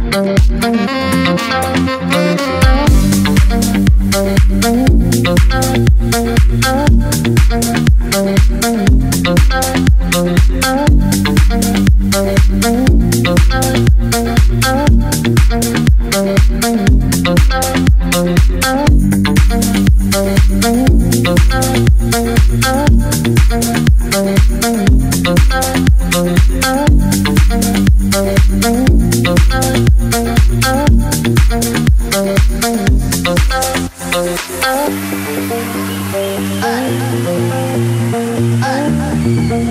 Ja, här. Ni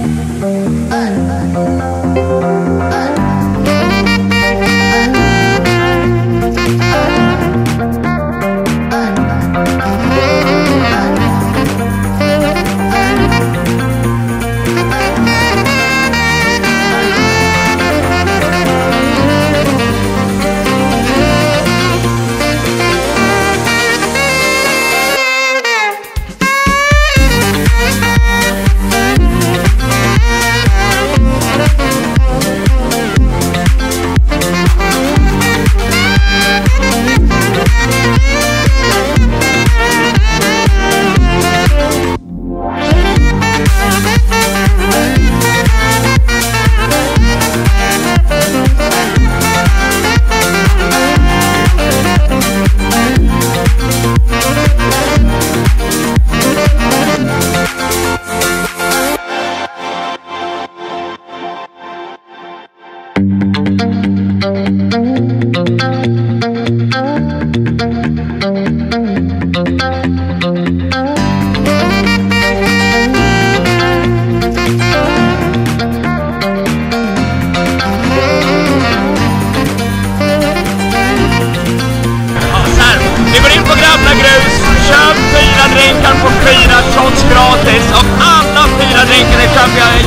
drinkar på fyra shots gratis. Och alla fyra drinkar är champion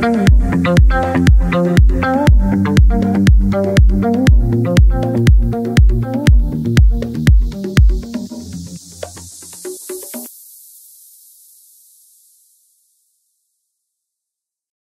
Thank